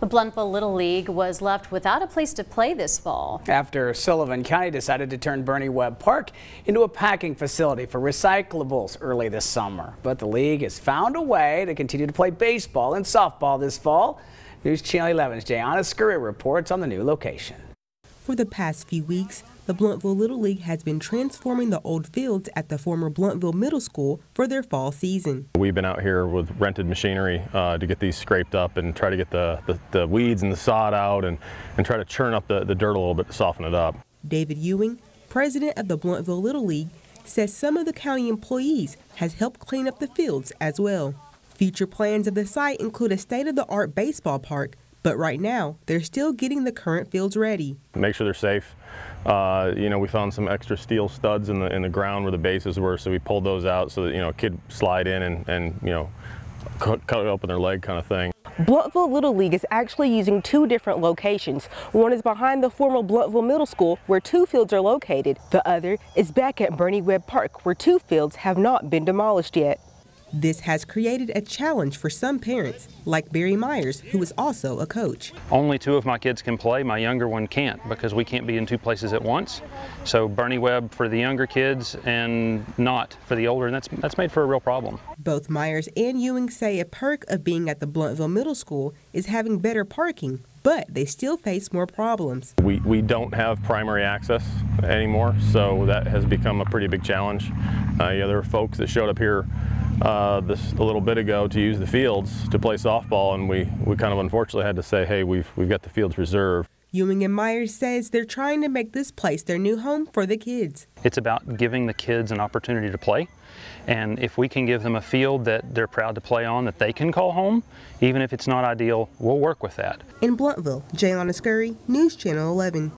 The Blountville Little League was left without a place to play this fall. After Sullivan County decided to turn Bernie Webb Park into a packing facility for recyclables early this summer. But the league has found a way to continue to play baseball and softball this fall. News Channel 11's Jayana Scurry reports on the new location. For the past few weeks, the Blountville Little League has been transforming the old fields at the former Blountville Middle School for their fall season. We've been out here with rented machinery uh, to get these scraped up and try to get the, the, the, weeds and the sod out and, and try to churn up the, the dirt a little bit to soften it up. David Ewing, president of the Blountville Little League, says some of the county employees has helped clean up the fields as well. Future plans of the site include a state-of-the-art baseball park but right now, they're still getting the current fields ready. Make sure they're safe. Uh, you know, we found some extra steel studs in the in the ground where the bases were, so we pulled those out so that you know a kid slide in and and you know cut, cut open their leg kind of thing. Blountville Little League is actually using two different locations. One is behind the former Blountville Middle School where two fields are located. The other is back at Bernie Webb Park where two fields have not been demolished yet. This has created a challenge for some parents, like Barry Myers, who is also a coach. Only two of my kids can play. My younger one can't because we can't be in two places at once. So Bernie Webb for the younger kids and not for the older, and that's, that's made for a real problem. Both Myers and Ewing say a perk of being at the Blountville Middle School is having better parking, but they still face more problems. We, we don't have primary access anymore, so that has become a pretty big challenge. Uh, yeah, there are folks that showed up here uh, this a little bit ago to use the fields to play softball, and we, we kind of unfortunately had to say, hey, we've, we've got the fields reserved. Ewing and Myers says they're trying to make this place their new home for the kids. It's about giving the kids an opportunity to play. And if we can give them a field that they're proud to play on, that they can call home, even if it's not ideal, we'll work with that. In Blountville, Jaylana Scurry, News Channel 11.